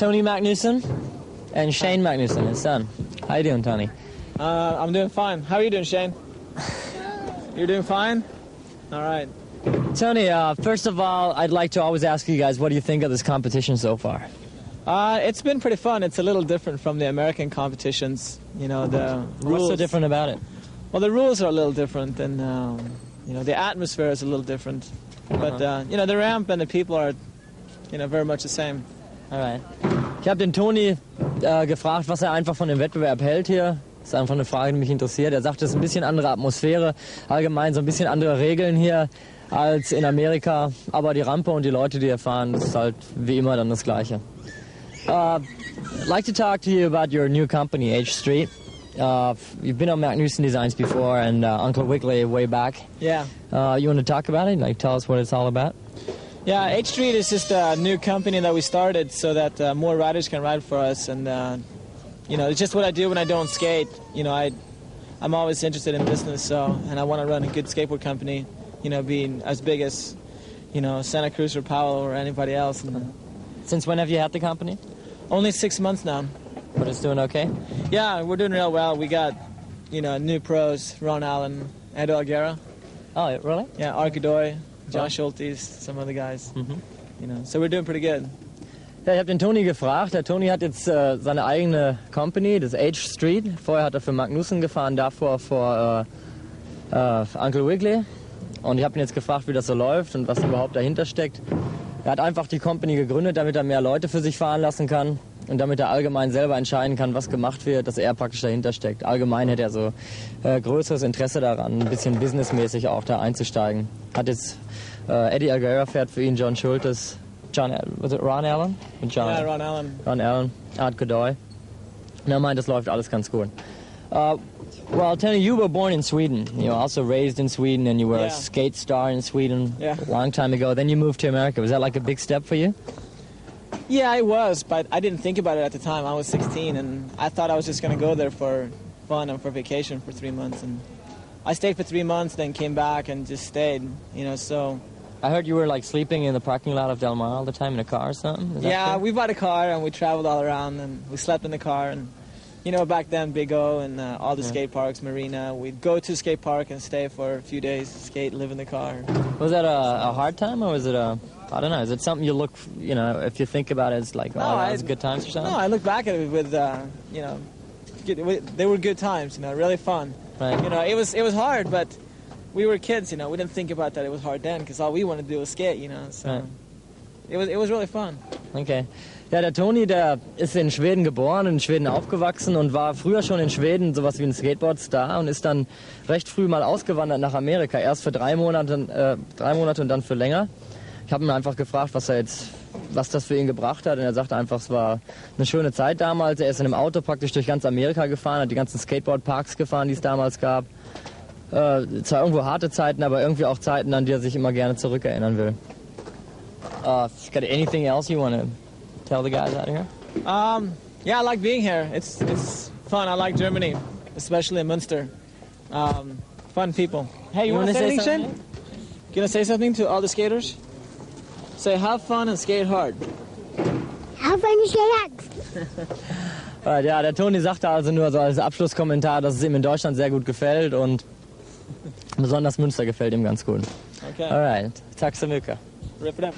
Tony Magnuson and Shane Magnuson, his son. How you doing, Tony? Uh, I'm doing fine. How are you doing, Shane? You're doing fine? All right. Tony, uh, first of all, I'd like to always ask you guys, what do you think of this competition so far? Uh, it's been pretty fun. It's a little different from the American competitions. You know, the rules. What's so different about it? Well, the rules are a little different, and um, you know, the atmosphere is a little different. But uh, you know, the ramp and the people are, you know, very much the same. Alright. Ich habe den Toni äh, gefragt, was er einfach von dem Wettbewerb hält hier. Das ist einfach eine Frage, die mich interessiert. Er sagt, es ist ein bisschen andere Atmosphäre, allgemein so ein bisschen andere Regeln hier als in Amerika. Aber die Rampe und die Leute, die hier fahren, das ist halt wie immer dann das Gleiche. Uh, I'd like to talk to you about your new company, H Street. Uh, you've been on Magnuson Designs before and uh, Uncle Wiggly way back. Yeah. Uh, you want to talk about it? Like, tell us what it's all about? Yeah, H Street is just a new company that we started so that uh, more riders can ride for us, and uh, you know, it's just what I do when I don't skate. You know, I I'm always interested in business, so and I want to run a good skateboard company. You know, being as big as you know Santa Cruz or Powell or anybody else. And Since when have you had the company? only six months now. But it's doing okay? Yeah, we're doing real well. We got you know new pros: Ron Allen, Edo Aguera, Oh, really? yeah, Arkadoy, John. Schultes, some other guys. Mhm. You know, so we're doing pretty good. Ja, ich habe den Toni gefragt. Der Toni hat jetzt äh, seine eigene Company, das H Street. Vorher hat er für Magnussen gefahren, davor vor äh, äh, Uncle Wiggly. Und ich habe ihn jetzt gefragt, wie das so läuft und was überhaupt dahinter steckt. Er hat einfach die Company gegründet, damit er mehr Leute für sich fahren lassen kann und damit er allgemein selber entscheiden kann, was gemacht wird, dass er praktisch dahinter steckt. Allgemein hätte er so äh, größeres Interesse daran, ein bisschen businessmäßig auch da einzusteigen. Hat jetzt äh, Eddie Aguirre fährt für ihn, John Schultes, John, was it Ron Allen? John, Yeah, Ron Allen. Ron Allen, Art Godoy. Und er meint, das läuft alles ganz gut. Uh, well, Tony, you were born in Sweden. You were also raised in Sweden, and you were Yeah. a skate star in Sweden Yeah. a long time ago. Then you moved to America. Was that like a big step for you? Yeah, I was, but I didn't think about it at the time. I was 16, and I thought I was just going to go there for fun and for vacation for three months. And I stayed for three months, then came back and just stayed. You know, so I heard you were like sleeping in the parking lot of Del Mar all the time in a car or something. Is yeah, we bought a car and we traveled all around, and we slept in the car. And you know, back then, Big O and uh, all the Yeah. skate parks, Marina, we'd go to skate park and stay for a few days, skate, live in the car. was that a, a hard time or was it a? I don't know. Is it something you look? You know, if you think about it, it's like, oh, No, that I- was good times or something. No, I look back at it with, uh, you know, good, they were good times. You know, really fun. right. You know, it was it was hard, but we were kids. You know, we didn't think about that it was hard then because all we wanted to do was skate. You know, so Right. it was it was really fun. Okay. Ja, der Toni, der ist in Schweden geboren, in Schweden aufgewachsen und war früher schon in Schweden sowas wie ein Skateboard-Star und ist dann recht früh mal ausgewandert nach Amerika. Erst für drei Monate, äh, drei Monate und dann für länger. Ich habe ihn einfach gefragt, was er jetzt, was das für ihn gebracht hat und er sagte einfach, es war eine schöne Zeit damals. Er ist in einem Auto praktisch durch ganz Amerika gefahren, hat die ganzen Skateboard-Parks gefahren, die es damals gab. Äh, zwar irgendwo harte Zeiten, aber irgendwie auch Zeiten, an die er sich immer gerne zurückerinnern will. Uh, got anything else you want to tell the guys out here? Um, yeah, I like being here. It's it's fun. I like Germany, especially in Münster. Um, fun people. Hey, you, You want to say say anything, Shane? Gonna say something to all the skaters? Say have fun and skate hard. Have fun, relax. Äh, ja, der Toni sagte also nur so als Abschlusskommentar, dass es ihm in Deutschland sehr gut gefällt und besonders Münster gefällt ihm ganz gut. Okay. Alright, tack så mycket. Rip it up.